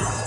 you.